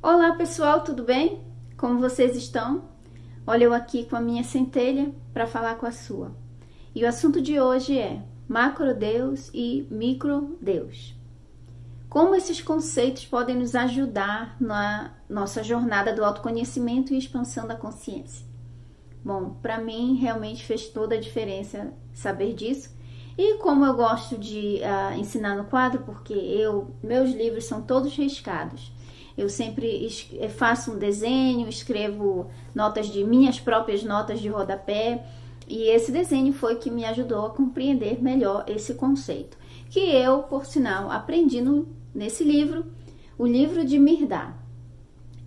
Olá pessoal, tudo bem? Como vocês estão? Olha eu aqui com a minha centelha para falar com a sua. E o assunto de hoje é macro-deus e micro-deus. Como esses conceitos podem nos ajudar na nossa jornada do autoconhecimento e expansão da consciência? Bom, para mim realmente fez toda a diferença saber disso. E como eu gosto de uh, ensinar no quadro, porque eu meus livros são todos riscados. Eu sempre eh, faço um desenho, escrevo notas de minhas próprias notas de rodapé, e esse desenho foi que me ajudou a compreender melhor esse conceito, que eu, por sinal, aprendi no, nesse livro, o livro de Mirdá.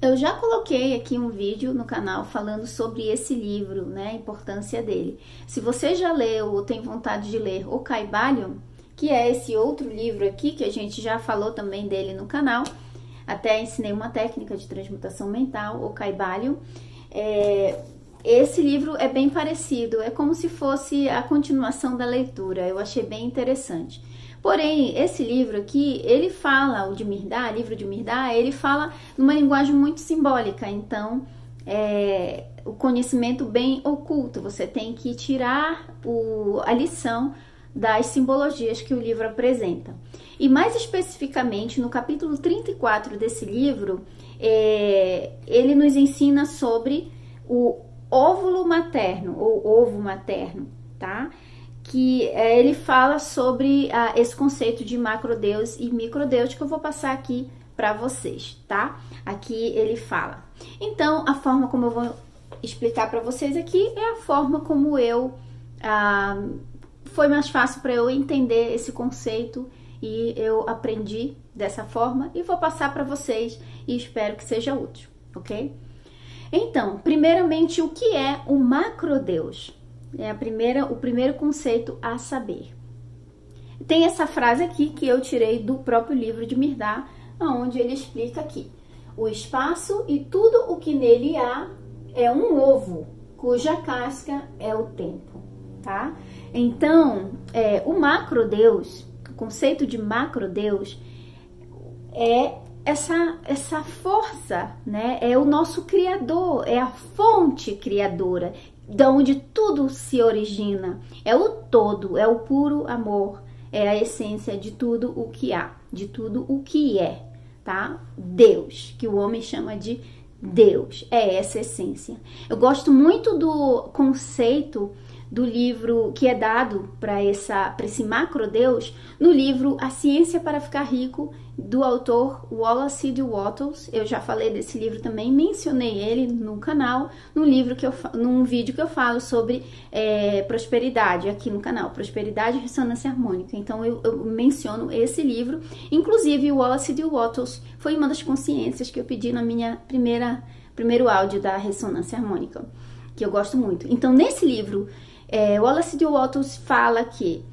Eu já coloquei aqui um vídeo no canal falando sobre esse livro, né, a importância dele. Se você já leu ou tem vontade de ler O Caibalion, que é esse outro livro aqui que a gente já falou também dele no canal, até ensinei uma técnica de transmutação mental, o Caibalho. É, esse livro é bem parecido, é como se fosse a continuação da leitura, eu achei bem interessante. Porém, esse livro aqui, ele fala, o de Mirdá, livro de Mirdá, ele fala numa linguagem muito simbólica, então é, o conhecimento bem oculto, você tem que tirar o, a lição das simbologias que o livro apresenta. E mais especificamente, no capítulo 34 desse livro, é, ele nos ensina sobre o óvulo materno, ou ovo materno, tá? Que é, ele fala sobre ah, esse conceito de macrodeus e microdeus que eu vou passar aqui para vocês, tá? Aqui ele fala. Então, a forma como eu vou explicar para vocês aqui é a forma como eu ah, foi mais fácil para eu entender esse conceito e eu aprendi dessa forma e vou passar para vocês e espero que seja útil, ok? Então, primeiramente, o que é o macrodeus? É a primeira, o primeiro conceito a saber. Tem essa frase aqui que eu tirei do próprio livro de Mirdá, onde ele explica aqui: o espaço e tudo o que nele há é um ovo, cuja casca é o tempo tá? Então, é, o macro Deus, o conceito de macro Deus é essa essa força, né? É o nosso criador, é a fonte criadora, da onde tudo se origina. É o todo, é o puro amor, é a essência de tudo o que há, de tudo o que é, tá? Deus, que o homem chama de Deus, é essa essência. Eu gosto muito do conceito do livro que é dado para esse macro Deus no livro A Ciência para Ficar Rico do autor Wallace de Wattles. Eu já falei desse livro também, mencionei ele no canal, num livro que eu num vídeo que eu falo sobre é, prosperidade aqui no canal, prosperidade e ressonância harmônica. Então eu, eu menciono esse livro. Inclusive o Wallace de Wattles foi uma das consciências que eu pedi na minha primeira primeiro áudio da ressonância harmônica, que eu gosto muito. Então nesse livro é, Wallace de Wattles fala que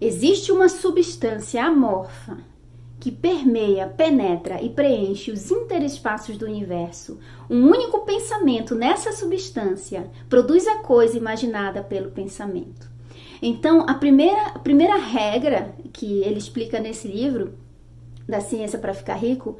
existe uma substância amorfa que permeia, penetra e preenche os interespaços do universo. Um único pensamento nessa substância produz a coisa imaginada pelo pensamento. Então, a primeira, a primeira regra que ele explica nesse livro da ciência para ficar rico,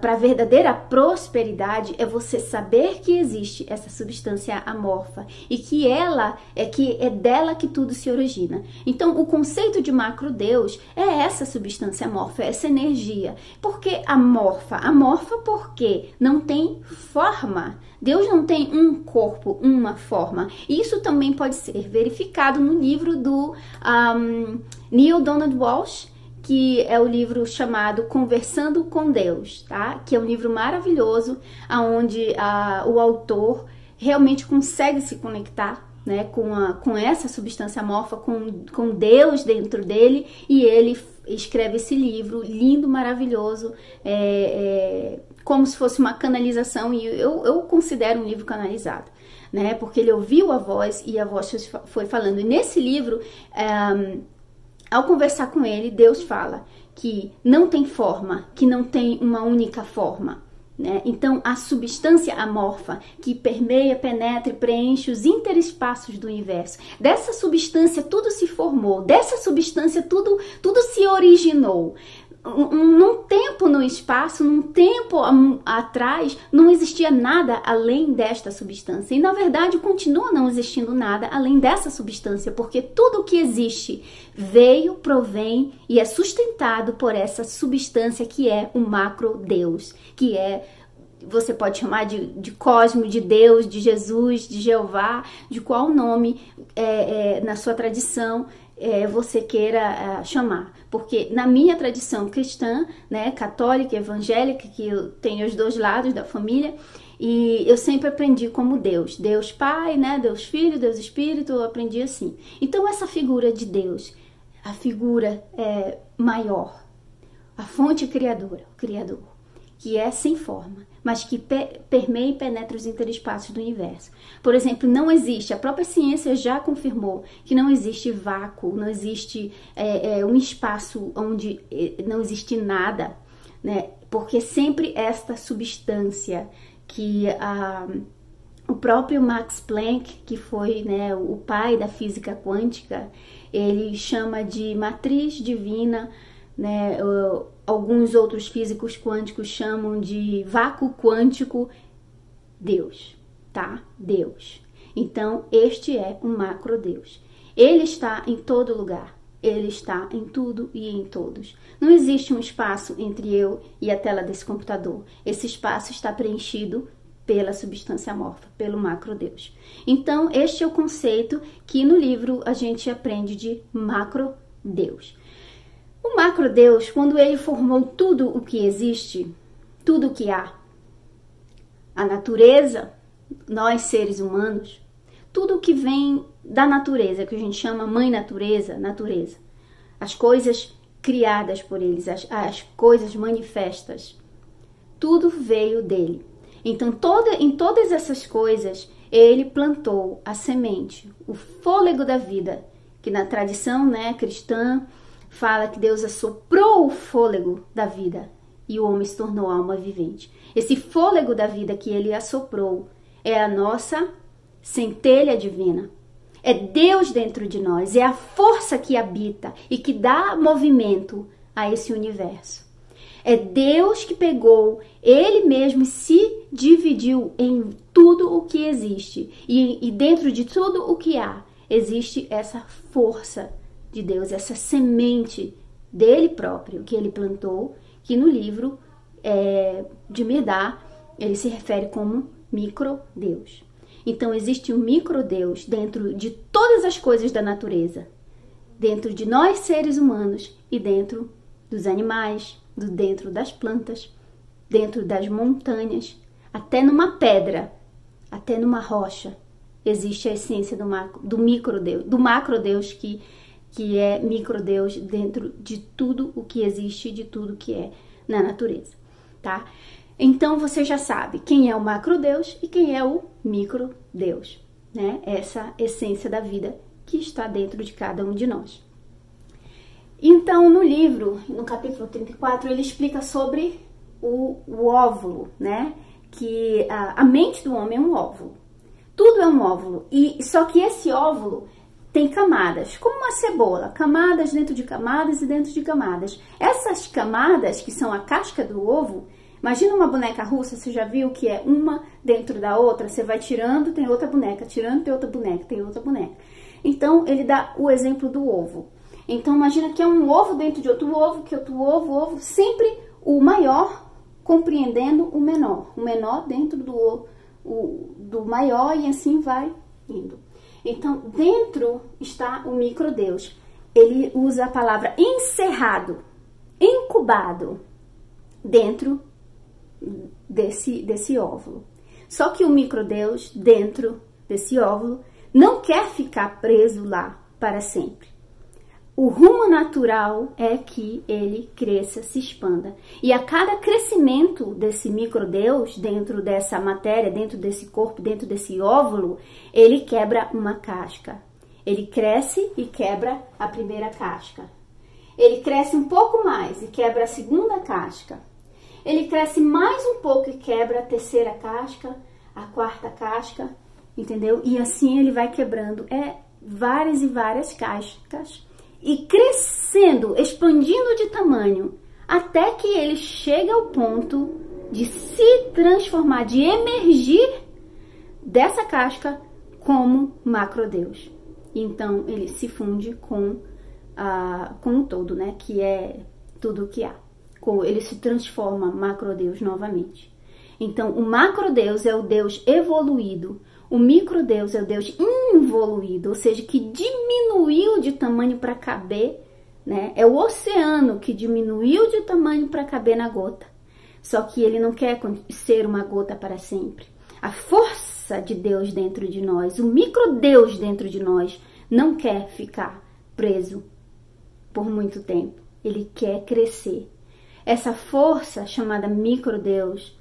para a verdadeira prosperidade é você saber que existe essa substância amorfa e que ela é que é dela que tudo se origina. Então, o conceito de macro Deus é essa substância amorfa, é essa energia. Por que amorfa? Amorfa porque não tem forma. Deus não tem um corpo, uma forma. Isso também pode ser verificado no livro do um, Neil Donald Walsh que é o livro chamado Conversando com Deus, tá? Que é um livro maravilhoso, aonde a, o autor realmente consegue se conectar né, com, a, com essa substância amorfa, com, com Deus dentro dele, e ele escreve esse livro lindo, maravilhoso, é, é, como se fosse uma canalização, e eu, eu considero um livro canalizado. Né, porque ele ouviu a voz e a voz foi falando. E nesse livro, é, ao conversar com ele, Deus fala que não tem forma, que não tem uma única forma. Né? Então, a substância amorfa que permeia, penetra e preenche os interespaços do universo. Dessa substância tudo se formou, dessa substância tudo, tudo se originou. Num tempo no espaço, num tempo atrás, não existia nada além desta substância. E na verdade continua não existindo nada além dessa substância, porque tudo o que existe veio, provém e é sustentado por essa substância que é o macro Deus, que é você pode chamar de, de cosmo, de Deus, de Jesus, de Jeová, de qual nome é, é, na sua tradição é, você queira uh, chamar. Porque na minha tradição cristã, né, católica, evangélica, que eu tenho os dois lados da família, e eu sempre aprendi como Deus. Deus Pai, né, Deus Filho, Deus Espírito, eu aprendi assim. Então essa figura de Deus, a figura é, maior, a fonte criadora, o Criador, que é sem forma, mas que permeia e penetra os interespaços do universo. Por exemplo, não existe, a própria ciência já confirmou que não existe vácuo, não existe é, é, um espaço onde é, não existe nada, né? Porque sempre esta substância que a o próprio Max Planck, que foi né, o pai da física quântica, ele chama de matriz divina né? Alguns outros físicos quânticos chamam de vácuo quântico Deus, tá? Deus. Então, este é um macro Deus. Ele está em todo lugar. Ele está em tudo e em todos. Não existe um espaço entre eu e a tela desse computador. Esse espaço está preenchido pela substância amorfa, pelo macro Deus. Então, este é o conceito que no livro a gente aprende de macro Deus. O macro Deus, quando ele formou tudo o que existe, tudo o que há, a natureza, nós seres humanos, tudo o que vem da natureza, que a gente chama mãe natureza, natureza, as coisas criadas por eles, as, as coisas manifestas, tudo veio dele. Então, toda, em todas essas coisas, ele plantou a semente, o fôlego da vida, que na tradição né, cristã fala que Deus assoprou o fôlego da vida e o homem se tornou alma vivente. Esse fôlego da vida que ele assoprou é a nossa centelha divina. É Deus dentro de nós, é a força que habita e que dá movimento a esse universo. É Deus que pegou Ele mesmo e se dividiu em tudo o que existe. E, e dentro de tudo o que há, existe essa força de Deus, essa semente dele próprio que ele plantou, que no livro é, de Medá ele se refere como micro-deus. Então existe um micro-deus dentro de todas as coisas da natureza, dentro de nós seres humanos e dentro dos animais, do dentro das plantas, dentro das montanhas, até numa pedra, até numa rocha, existe a essência do, macro, do micro-deus, do macro-deus que que é micro-deus dentro de tudo o que existe, de tudo que é na natureza, tá? Então você já sabe quem é o macro-deus e quem é o micro-deus, né? Essa essência da vida que está dentro de cada um de nós. Então, no livro, no capítulo 34, ele explica sobre o, o óvulo, né? Que a, a mente do homem é um óvulo. Tudo é um óvulo. E só que esse óvulo tem camadas, como uma cebola, camadas dentro de camadas e dentro de camadas. Essas camadas, que são a casca do ovo, imagina uma boneca russa, você já viu que é uma dentro da outra, você vai tirando, tem outra boneca, tirando, tem outra boneca, tem outra boneca. Então, ele dá o exemplo do ovo. Então, imagina que é um ovo dentro de outro ovo, que outro ovo, ovo, sempre o maior compreendendo o menor, o menor dentro do, o, do maior e assim vai indo. Então, dentro está o micro-deus. Ele usa a palavra encerrado, incubado, dentro desse, desse óvulo. Só que o micro-deus, dentro desse óvulo, não quer ficar preso lá para sempre. O rumo natural é que ele cresça, se expanda. E a cada crescimento desse microdeus dentro dessa matéria, dentro desse corpo, dentro desse óvulo, ele quebra uma casca. Ele cresce e quebra a primeira casca. Ele cresce um pouco mais e quebra a segunda casca. Ele cresce mais um pouco e quebra a terceira casca, a quarta casca, entendeu? E assim ele vai quebrando é várias e várias cascas e crescendo, expandindo de tamanho até que ele chega ao ponto de se transformar, de emergir dessa casca como macrodeus. Então ele se funde com, a, com o todo, né? Que é tudo o que há. Ele se transforma macrodeus novamente. Então o macrodeus é o Deus evoluído, o microdeus é o Deus involuído, ou seja, que diminuiu de tamanho para caber, né? É o oceano que diminuiu de tamanho para caber na gota. Só que ele não quer ser uma gota para sempre. A força de Deus dentro de nós, o micro-Deus dentro de nós, não quer ficar preso por muito tempo. Ele quer crescer. Essa força chamada micro-Deus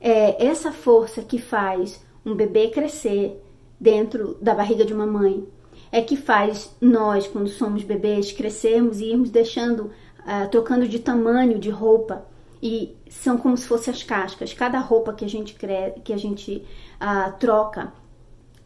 é essa força que faz um bebê crescer dentro da barriga de uma mãe. É que faz nós, quando somos bebês, crescermos e irmos deixando, uh, trocando de tamanho de roupa e são como se fossem as cascas. Cada roupa que a gente, que a gente uh, troca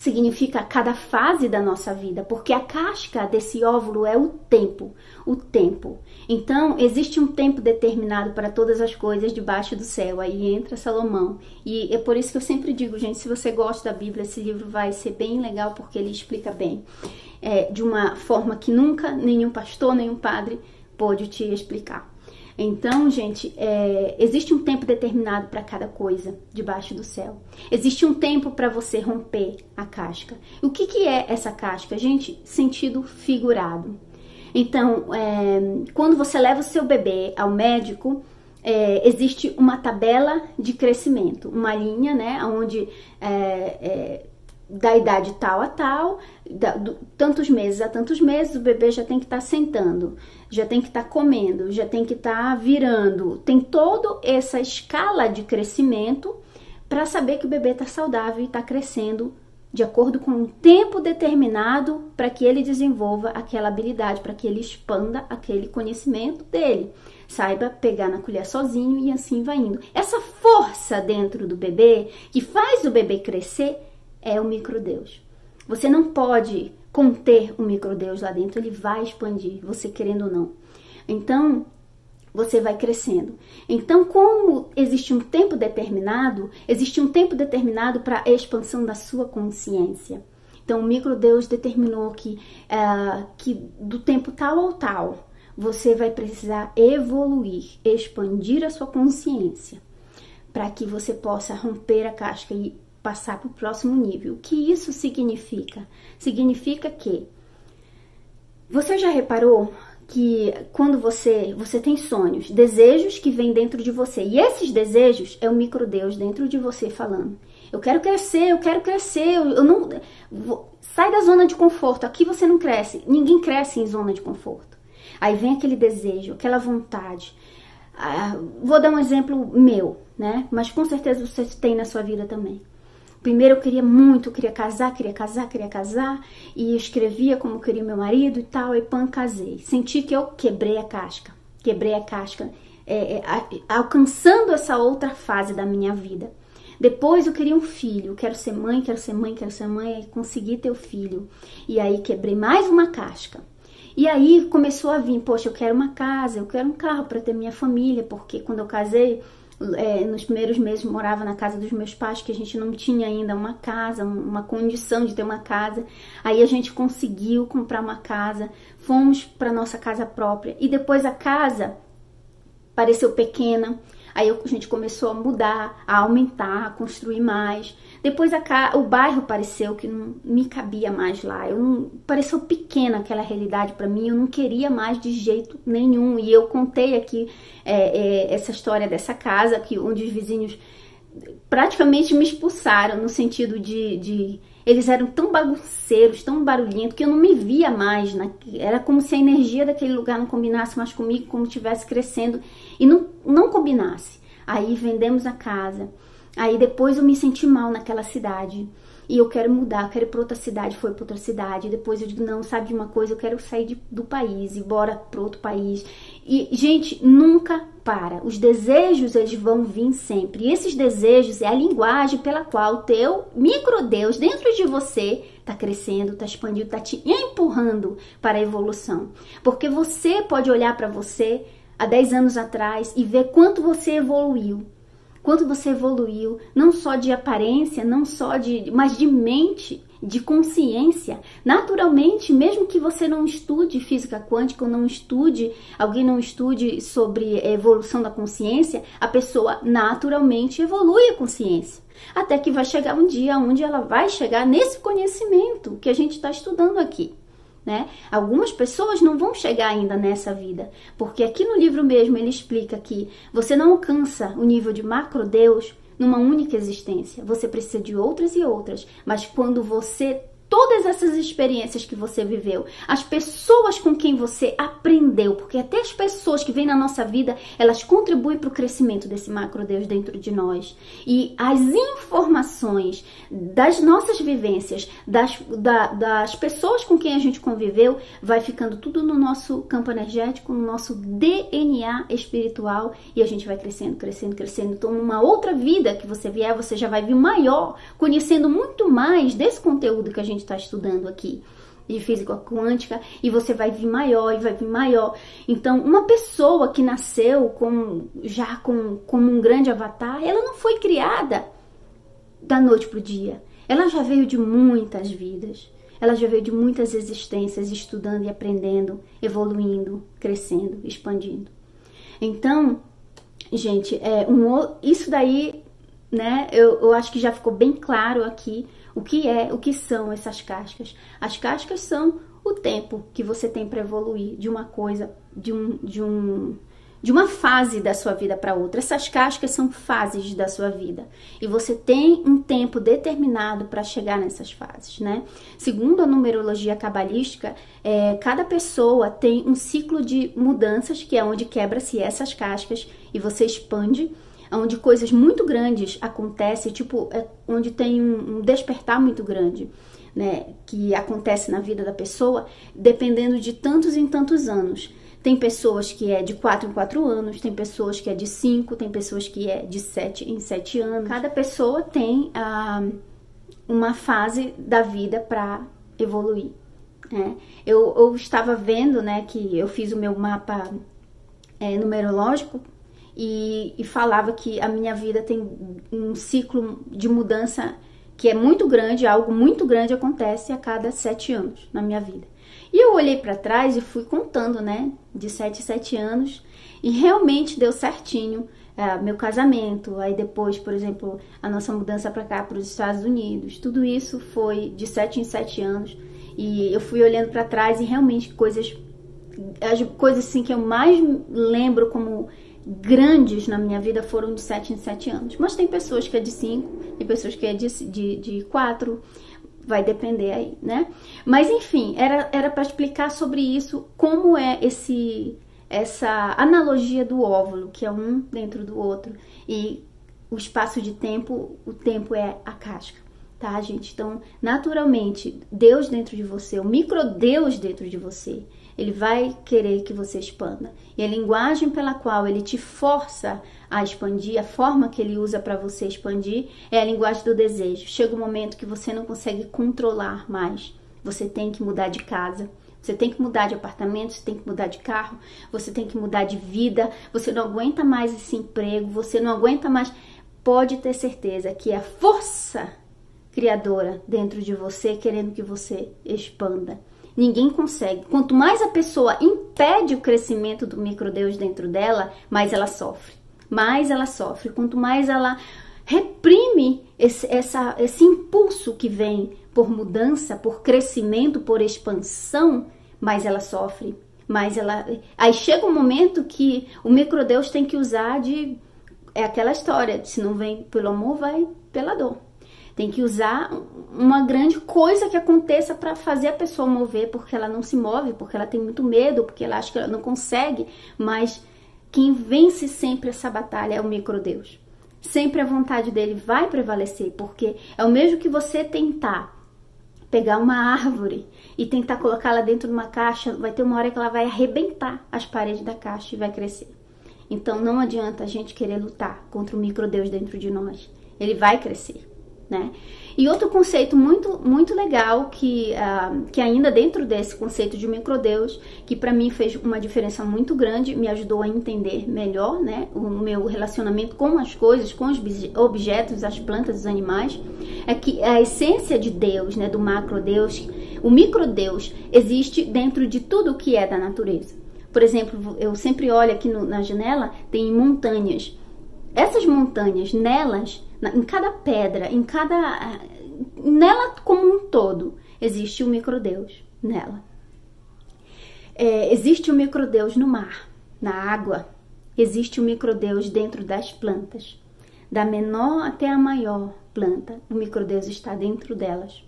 significa cada fase da nossa vida, porque a casca desse óvulo é o tempo, o tempo. Então, existe um tempo determinado para todas as coisas debaixo do céu. Aí entra Salomão. E é por isso que eu sempre digo, gente, se você gosta da Bíblia, esse livro vai ser bem legal porque ele explica bem. É, de uma forma que nunca nenhum pastor, nenhum padre pôde te explicar. Então, gente, é, existe um tempo determinado para cada coisa debaixo do céu. Existe um tempo para você romper a casca. O que, que é essa casca? Gente, sentido figurado. Então, é, quando você leva o seu bebê ao médico, é, existe uma tabela de crescimento, uma linha, né, onde é, é da idade tal a tal, da, do, tantos meses a tantos meses, o bebê já tem que estar tá sentando, já tem que estar tá comendo, já tem que estar tá virando. Tem toda essa escala de crescimento para saber que o bebê está saudável e está crescendo de acordo com um tempo determinado para que ele desenvolva aquela habilidade, para que ele expanda aquele conhecimento dele. Saiba pegar na colher sozinho e assim vai indo. Essa força dentro do bebê que faz o bebê crescer é o microdeus. Você não pode conter o microdeus lá dentro, ele vai expandir, você querendo ou não. Então, você vai crescendo. Então, como existe um tempo determinado, existe um tempo determinado para a expansão da sua consciência. Então, o microdeus determinou que, uh, que do tempo tal ao tal, você vai precisar evoluir, expandir a sua consciência, para que você possa romper a casca e passar para o próximo nível. O que isso significa? Significa que você já reparou que quando você você tem sonhos, desejos que vêm dentro de você, e esses desejos é o microdeus dentro de você falando. Eu quero crescer, eu quero crescer, eu, eu não sai da zona de conforto. Aqui você não cresce. Ninguém cresce em zona de conforto. Aí vem aquele desejo, aquela vontade. Ah, vou dar um exemplo meu, né? Mas com certeza você tem na sua vida também. Primeiro eu queria muito, eu queria casar, queria casar, queria casar, e escrevia como queria meu marido e tal, e pan casei. Senti que eu quebrei a casca, quebrei a casca, é, é, alcançando essa outra fase da minha vida. Depois eu queria um filho, quero ser mãe, quero ser mãe, quero ser mãe, e consegui ter o filho. E aí quebrei mais uma casca. E aí começou a vir, poxa, eu quero uma casa, eu quero um carro para ter minha família, porque quando eu casei, é, nos primeiros meses morava na casa dos meus pais, que a gente não tinha ainda uma casa, uma condição de ter uma casa. Aí a gente conseguiu comprar uma casa, fomos para nossa casa própria e depois a casa pareceu pequena. Aí a gente começou a mudar, a aumentar, a construir mais. Depois a, o bairro pareceu que não me cabia mais lá. Eu não, pareceu pequena aquela realidade para mim. Eu não queria mais de jeito nenhum. E eu contei aqui é, é, essa história dessa casa, que onde os vizinhos praticamente me expulsaram no sentido de, de eles eram tão bagunceiros, tão barulhentos, que eu não me via mais. Era como se a energia daquele lugar não combinasse mais comigo, como estivesse crescendo e não, não combinasse. Aí vendemos a casa. Aí depois eu me senti mal naquela cidade. E eu quero mudar, quero ir para outra cidade, foi para outra cidade. Depois eu digo, não, sabe de uma coisa, eu quero sair de, do país e bora para outro país. E, gente, nunca para. Os desejos, eles vão vir sempre. E esses desejos é a linguagem pela qual o teu micro-deus dentro de você está crescendo, está expandindo, está te empurrando para a evolução. Porque você pode olhar para você há 10 anos atrás e ver quanto você evoluiu. Quanto você evoluiu, não só de aparência, não só de, mas de mente, de consciência. Naturalmente, mesmo que você não estude física quântica ou não estude, alguém não estude sobre evolução da consciência, a pessoa naturalmente evolui a consciência. Até que vai chegar um dia onde ela vai chegar nesse conhecimento que a gente está estudando aqui. Né? Algumas pessoas não vão chegar ainda nessa vida, porque aqui no livro mesmo ele explica que você não alcança o nível de macro Deus numa única existência. Você precisa de outras e outras, mas quando você todas essas experiências que você viveu, as pessoas com quem você aprendeu, porque até as pessoas que vêm na nossa vida, elas contribuem para o crescimento desse macro Deus dentro de nós. E as informações das nossas vivências, das, da, das pessoas com quem a gente conviveu, vai ficando tudo no nosso campo energético, no nosso DNA espiritual e a gente vai crescendo, crescendo, crescendo. Então, numa outra vida que você vier, você já vai vir maior, conhecendo muito mais desse conteúdo que a gente está estudando aqui de física quântica e você vai vir maior e vai vir maior. Então, uma pessoa que nasceu com já com como um grande avatar, ela não foi criada da noite pro dia. Ela já veio de muitas vidas. Ela já veio de muitas existências, estudando e aprendendo, evoluindo, crescendo, expandindo. Então, gente, é um, isso daí, né? Eu, eu acho que já ficou bem claro aqui o que é, o que são essas cascas? As cascas são o tempo que você tem para evoluir de uma coisa, de um, de um, de uma fase da sua vida para outra. Essas cascas são fases da sua vida e você tem um tempo determinado para chegar nessas fases, né? Segundo a numerologia cabalística, é, cada pessoa tem um ciclo de mudanças que é onde quebra-se essas cascas e você expande onde coisas muito grandes acontecem, tipo, é onde tem um, um despertar muito grande. Né, que acontece na vida da pessoa, dependendo de tantos em tantos anos. Tem pessoas que é de 4 em 4 anos, tem pessoas que é de 5, tem pessoas que é de 7 em 7 anos. Cada pessoa tem ah, uma fase da vida para evoluir. Né? Eu, eu, estava vendo né, que eu fiz o meu mapa é, numerológico e, e falava que a minha vida tem um ciclo de mudança que é muito grande, algo muito grande acontece a cada sete anos na minha vida. E eu olhei para trás e fui contando, né, de sete em sete anos, e realmente deu certinho. É, meu casamento, aí depois, por exemplo, a nossa mudança para cá, para os Estados Unidos, tudo isso foi de sete em sete anos. E eu fui olhando para trás e realmente coisas, as coisas assim que eu mais lembro como grandes na minha vida foram de 7 em 7 anos. Mas tem pessoas que é de 5, tem pessoas que é de, de, de 4, vai depender aí, né? Mas enfim, era, era para explicar sobre isso, como é esse essa analogia do óvulo, que é um dentro do outro, e o espaço de tempo, o tempo é a casca, tá, gente? Então, naturalmente, Deus dentro de você, o micro Deus dentro de você, ele vai querer que você expanda. E a linguagem pela qual ele te força a expandir, a forma que ele usa para você expandir, é a linguagem do desejo. Chega um momento que você não consegue controlar mais. Você tem que mudar de casa. Você tem que mudar de apartamento, você tem que mudar de carro, você tem que mudar de vida, você não aguenta mais esse emprego, você não aguenta mais. Pode ter certeza que a força criadora dentro de você querendo que você expanda. Ninguém consegue. Quanto mais a pessoa impede o crescimento do microdeus dentro dela, mais ela sofre. Mais ela sofre. Quanto mais ela reprime esse, essa, esse impulso que vem por mudança, por crescimento, por expansão, mais ela sofre. Mais ela. Aí chega um momento que o microdeus tem que usar de. É aquela história: se não vem pelo amor, vai pela dor. Tem que usar uma grande coisa que aconteça para fazer a pessoa mover, porque ela não se move, porque ela tem muito medo, porque ela acha que ela não consegue. Mas quem vence sempre essa batalha é o microdeus. Sempre a vontade dele vai prevalecer, porque é o mesmo que você tentar pegar uma árvore e tentar colocá-la dentro de uma caixa, vai ter uma hora que ela vai arrebentar as paredes da caixa e vai crescer. Então não adianta a gente querer lutar contra o microdeus dentro de nós. Ele vai crescer né? E outro conceito muito, muito legal que, uh, que ainda dentro desse conceito de microdeus, que para mim fez uma diferença muito grande, me ajudou a entender melhor, né, o meu relacionamento com as coisas, com os objetos, as plantas, os animais, é que a essência de Deus, né, do macrodeus, o microdeus existe dentro de tudo o que é da natureza. Por exemplo, eu sempre olho aqui no, na janela, tem montanhas. Essas montanhas, nelas, em cada pedra, em cada. nela como um todo, existe o um microdeus nela. É, existe o um microdeus no mar, na água. Existe o um microdeus dentro das plantas. Da menor até a maior planta, o microdeus está dentro delas,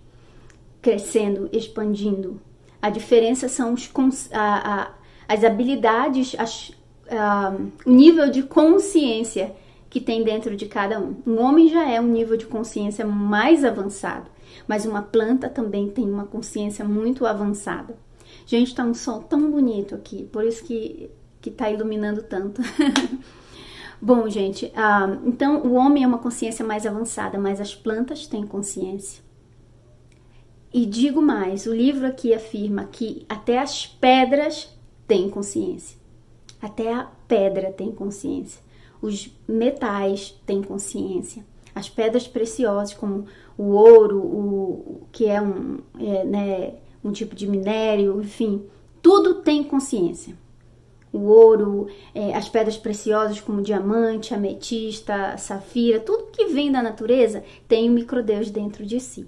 crescendo, expandindo. A diferença são os, a, a, as habilidades, as, a, o nível de consciência que tem dentro de cada um. Um homem já é um nível de consciência mais avançado, mas uma planta também tem uma consciência muito avançada. Gente, tá um sol tão bonito aqui, por isso que, que tá iluminando tanto. Bom, gente, uh, então o homem é uma consciência mais avançada, mas as plantas têm consciência. E digo mais, o livro aqui afirma que até as pedras têm consciência. Até a pedra tem consciência os metais têm consciência. As pedras preciosas, como o ouro, o, que é um, é, né, um tipo de minério, enfim, tudo tem consciência. O ouro, é, as pedras preciosas como diamante, ametista, safira, tudo que vem da natureza tem um microdeus dentro de si.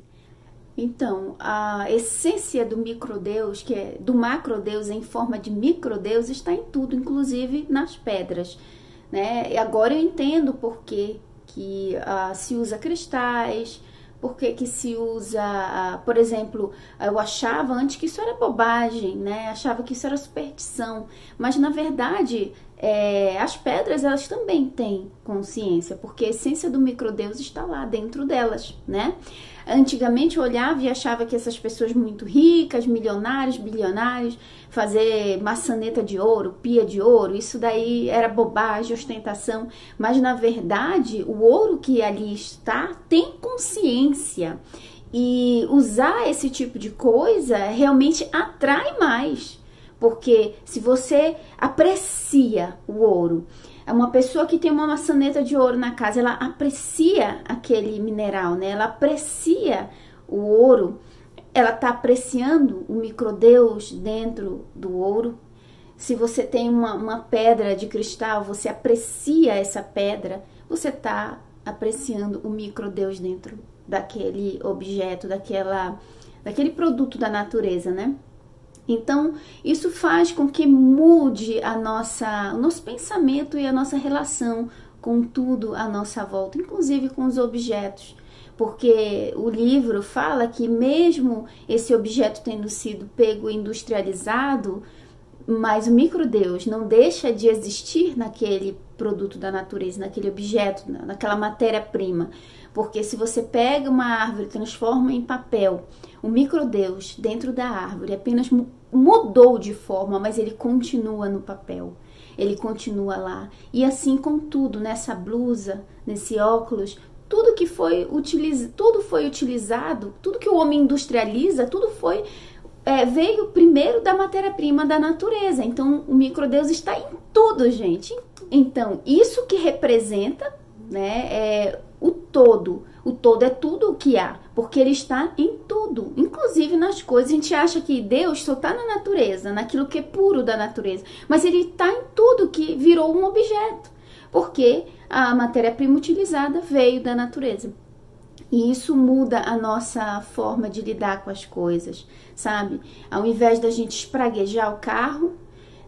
Então, a essência do microdeus, que é do macrodeus em forma de microdeus, está em tudo, inclusive nas pedras né? E agora eu entendo por que, que uh, se usa cristais, por que, que se usa, uh, por exemplo, eu achava antes que isso era bobagem, né? Achava que isso era superstição, mas na verdade é, as pedras elas também têm consciência, porque a essência do microdeus está lá dentro delas, né? Antigamente eu olhava e achava que essas pessoas muito ricas, milionários, bilionários, fazer maçaneta de ouro, pia de ouro, isso daí era bobagem, ostentação, mas na verdade o ouro que ali está tem consciência. E usar esse tipo de coisa realmente atrai mais. Porque se você aprecia o ouro, uma pessoa que tem uma maçaneta de ouro na casa, ela aprecia aquele mineral, né? Ela aprecia o ouro, ela está apreciando o microdeus dentro do ouro. Se você tem uma, uma pedra de cristal, você aprecia essa pedra, você está apreciando o microdeus dentro daquele objeto, daquela, daquele produto da natureza, né? Então, isso faz com que mude a nossa, o nosso pensamento e a nossa relação com tudo à nossa volta, inclusive com os objetos. Porque o livro fala que mesmo esse objeto tendo sido pego industrializado, mas o microdeus não deixa de existir naquele produto da natureza, naquele objeto, naquela matéria-prima. Porque se você pega uma árvore e transforma em papel, o microdeus dentro da árvore apenas mudou de forma, mas ele continua no papel. Ele continua lá. E assim com tudo, nessa blusa, nesse óculos, tudo que foi utilizado, tudo foi utilizado, tudo que o homem industrializa, tudo foi é, veio primeiro da matéria-prima da natureza. Então, o microdeus está em tudo, gente. Então, isso que representa, né, é o todo. O todo é tudo o que há, porque ele está em tudo, inclusive nas coisas. A gente acha que Deus só está na natureza, naquilo que é puro da natureza, mas ele está em tudo que virou um objeto, porque a matéria-prima utilizada veio da natureza. E isso muda a nossa forma de lidar com as coisas, sabe? Ao invés da gente espraguejar o carro,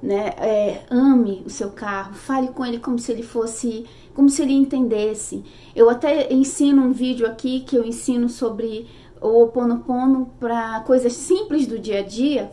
né? É, ame o seu carro, fale com ele como se ele fosse, como se ele entendesse. Eu até ensino um vídeo aqui que eu ensino sobre o Oponopono para coisas simples do dia a dia.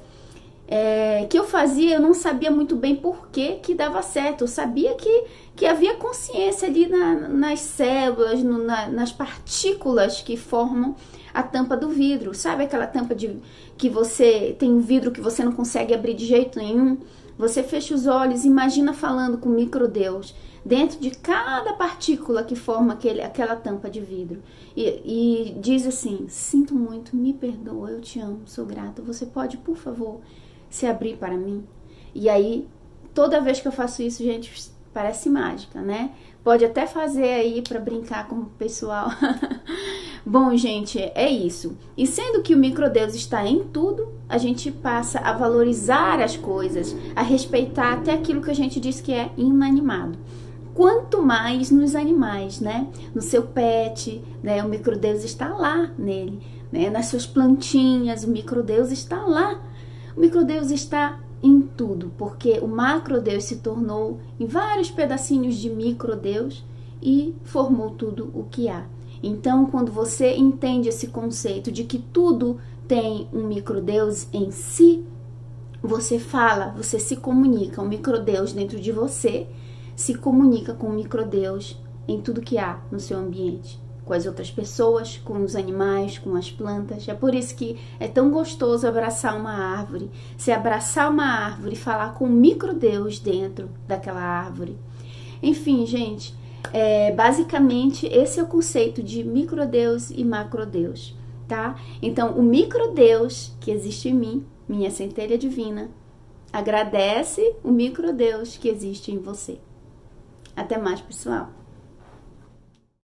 É, que eu fazia, eu não sabia muito bem por que, que dava certo. Eu sabia que, que havia consciência ali na, nas células, no, na, nas partículas que formam a tampa do vidro. Sabe aquela tampa de que você tem um vidro que você não consegue abrir de jeito nenhum? Você fecha os olhos, imagina falando com o microdeus dentro de cada partícula que forma aquele, aquela tampa de vidro. E, e diz assim: Sinto muito, me perdoa, eu te amo, sou grata. Você pode, por favor, se abrir para mim? E aí, toda vez que eu faço isso, gente, parece mágica, né? Pode até fazer aí para brincar com o pessoal. Bom, gente, é isso. E sendo que o microdeus está em tudo, a gente passa a valorizar as coisas, a respeitar até aquilo que a gente diz que é inanimado quanto mais nos animais, né? No seu pet, né? O microdeus está lá nele, né? Nas suas plantinhas, o microdeus está lá. O microdeus está em tudo, porque o macrodeus se tornou em vários pedacinhos de microdeus e formou tudo o que há. Então, quando você entende esse conceito de que tudo tem um microdeus em si, você fala, você se comunica, um microdeus dentro de você se comunica com o microdeus em tudo que há no seu ambiente, com as outras pessoas, com os animais, com as plantas. É por isso que é tão gostoso abraçar uma árvore, se abraçar uma árvore e falar com o microdeus dentro daquela árvore. Enfim, gente, é, basicamente esse é o conceito de microdeus e macrodeus, tá? Então, o microdeus que existe em mim, minha centelha divina, agradece o microdeus que existe em você. Até mais, pessoal!